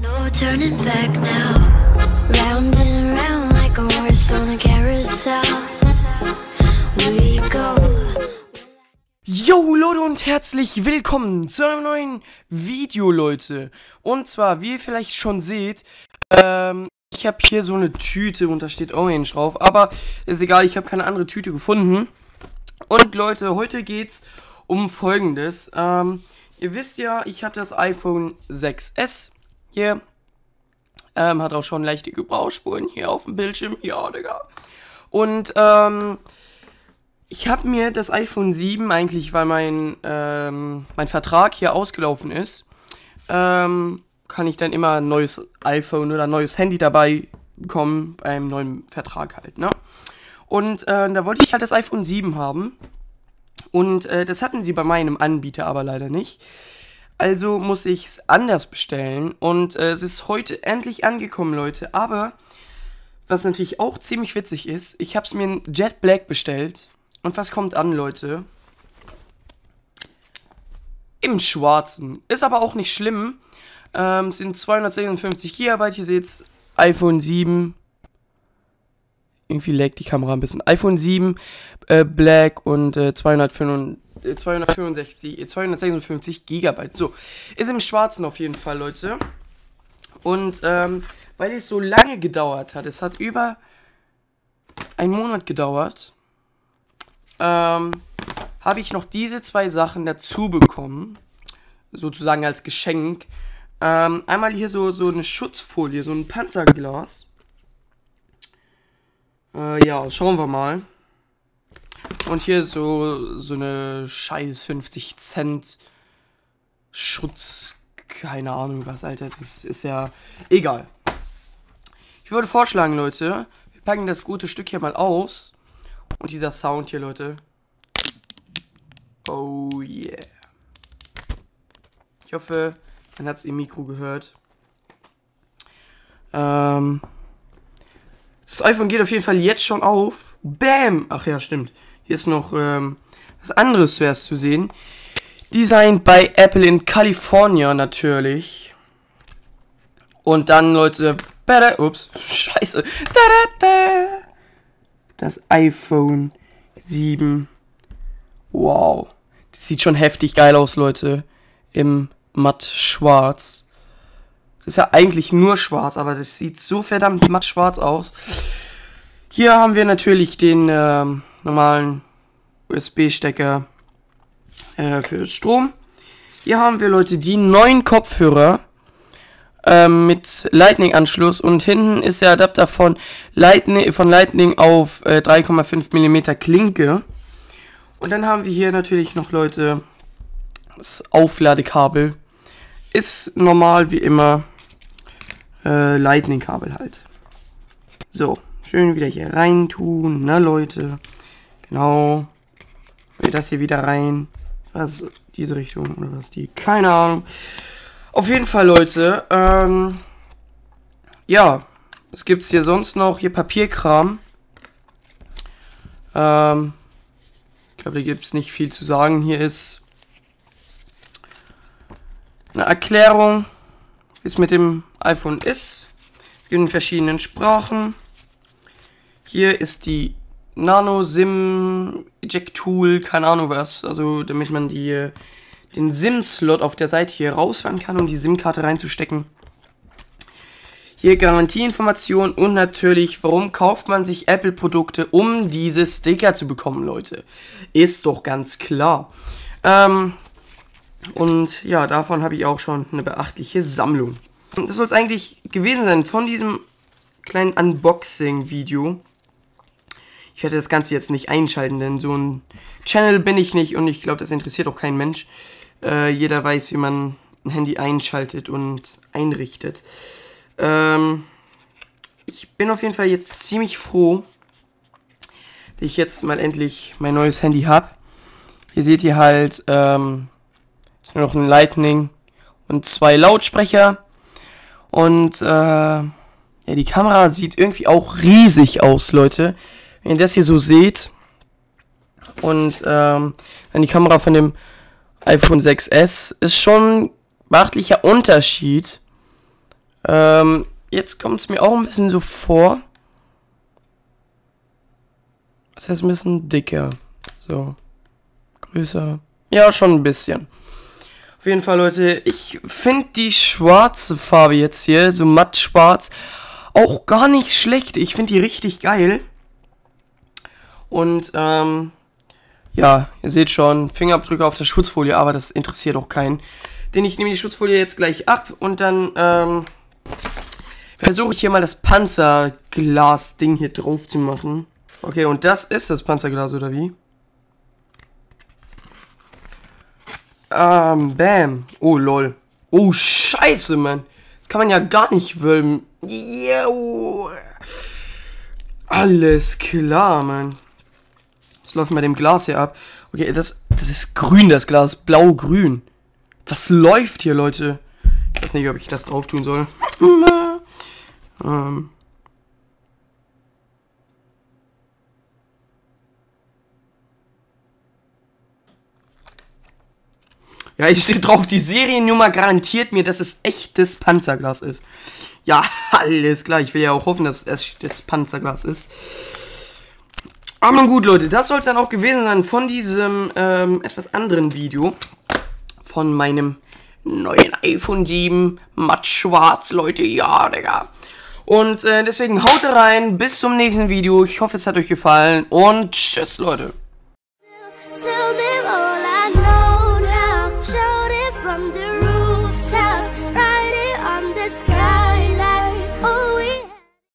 No turning back now. Round and round like a horse on a carousel. We go. Yo Leute und herzlich willkommen zu einem neuen Video, Leute. Und zwar, wie ihr vielleicht schon seht, ähm, ich habe hier so eine Tüte und da steht Orange drauf. Aber ist egal, ich habe keine andere Tüte gefunden. Und Leute, heute geht's um folgendes. Ähm, ihr wisst ja, ich habe das iPhone 6S hier. Ähm, hat auch schon leichte Gebrauchsspuren hier auf dem Bildschirm. Ja, Digga. Und, ähm, ich habe mir das iPhone 7 eigentlich, weil mein, ähm, mein Vertrag hier ausgelaufen ist, ähm, kann ich dann immer ein neues iPhone oder ein neues Handy dabei bekommen beim neuen Vertrag halt, ne? Und äh, da wollte ich halt das iPhone 7 haben. Und äh, das hatten sie bei meinem Anbieter aber leider nicht. Also muss ich es anders bestellen. Und äh, es ist heute endlich angekommen, Leute. Aber was natürlich auch ziemlich witzig ist, ich habe es mir in Jet Black bestellt. Und was kommt an, Leute? Im Schwarzen. Ist aber auch nicht schlimm. Ähm, sind 256 GB. Hier seht iPhone 7. Irgendwie laggt die Kamera ein bisschen. iPhone 7 äh, Black und 265, äh, 265, 256 GB. So, ist im Schwarzen auf jeden Fall, Leute. Und ähm, weil es so lange gedauert hat, es hat über einen Monat gedauert, ähm, habe ich noch diese zwei Sachen dazu bekommen. Sozusagen als Geschenk. Ähm, einmal hier so, so eine Schutzfolie, so ein Panzerglas. Äh, ja, schauen wir mal. Und hier so, so eine scheiß 50 Cent Schutz, keine Ahnung was, Alter. Das ist ja egal. Ich würde vorschlagen, Leute, wir packen das gute Stück hier mal aus. Und dieser Sound hier, Leute. Oh yeah. Ich hoffe, man hat es im Mikro gehört. Ähm. Das iPhone geht auf jeden Fall jetzt schon auf. Bam! Ach ja, stimmt. Hier ist noch ähm, was anderes zuerst zu sehen. Designed bei Apple in California natürlich. Und dann, Leute, ups, scheiße. Das iPhone 7. Wow. Das sieht schon heftig geil aus, Leute. Im matt schwarz. Es ist ja eigentlich nur schwarz, aber das sieht so verdammt matt schwarz aus. Hier haben wir natürlich den ähm, normalen USB-Stecker äh, für Strom. Hier haben wir, Leute, die neuen Kopfhörer ähm, mit Lightning-Anschluss und hinten ist der Adapter von Lightning, von Lightning auf äh, 3,5 mm Klinke. Und dann haben wir hier natürlich noch, Leute, das Aufladekabel. Ist normal wie immer äh, Lightning-Kabel halt. So, schön wieder hier rein tun, ne Leute. Genau. Das hier wieder rein. Was, diese Richtung oder was die? Keine Ahnung. Auf jeden Fall, Leute. Ähm, ja, was gibt's hier sonst noch? Hier Papierkram. Ähm, ich glaube, da gibt's nicht viel zu sagen. Hier ist eine Erklärung, wie es mit dem iPhone ist. Es gibt in verschiedenen Sprachen. Hier ist die Nano SIM Eject Tool, keine Ahnung was. Also damit man die, den SIM-Slot auf der Seite hier rausfahren kann, um die SIM-Karte reinzustecken. Hier Garantieinformationen und natürlich, warum kauft man sich Apple-Produkte, um diese Sticker zu bekommen, Leute. Ist doch ganz klar. Ähm, und ja, davon habe ich auch schon eine beachtliche Sammlung. Das soll es eigentlich gewesen sein von diesem kleinen Unboxing-Video. Ich werde das Ganze jetzt nicht einschalten, denn so ein Channel bin ich nicht und ich glaube, das interessiert auch kein Mensch. Äh, jeder weiß, wie man ein Handy einschaltet und einrichtet. Ähm, ich bin auf jeden Fall jetzt ziemlich froh, dass ich jetzt mal endlich mein neues Handy habe. Hier seht ihr halt, ähm, noch ein Lightning und zwei Lautsprecher. Und äh, ja, die Kamera sieht irgendwie auch riesig aus, Leute. Wenn ihr das hier so seht und ähm, dann die Kamera von dem iPhone 6S ist schon ein beachtlicher Unterschied. Ähm, jetzt kommt es mir auch ein bisschen so vor. Das heißt ein bisschen dicker. So. Größer. Ja, schon ein bisschen. Jeden Fall, Leute, ich finde die schwarze Farbe jetzt hier, so matt schwarz, auch gar nicht schlecht. Ich finde die richtig geil. Und, ähm, ja, ihr seht schon, Fingerabdrücke auf der Schutzfolie, aber das interessiert auch keinen. Denn ich nehme die Schutzfolie jetzt gleich ab und dann, ähm, versuche ich hier mal das Panzerglas-Ding hier drauf zu machen. Okay, und das ist das Panzerglas, oder wie? Ähm, bam. Oh, lol. Oh, scheiße, Mann. Das kann man ja gar nicht wölben. Yo. Alles klar, Mann. Was läuft bei dem Glas hier ab? Okay, das, das ist grün, das Glas. Blau-grün. Was läuft hier, Leute? Ich weiß nicht, ob ich das drauf tun soll. ähm. Ja, hier steht drauf, die Seriennummer garantiert mir, dass es echtes Panzerglas ist. Ja, alles klar. Ich will ja auch hoffen, dass es das Panzerglas ist. Aber gut, Leute, das soll es dann auch gewesen sein von diesem ähm, etwas anderen Video. Von meinem neuen iPhone 7. Matt schwarz, Leute. Ja, Digga. Und äh, deswegen haut rein. Bis zum nächsten Video. Ich hoffe, es hat euch gefallen. Und tschüss, Leute.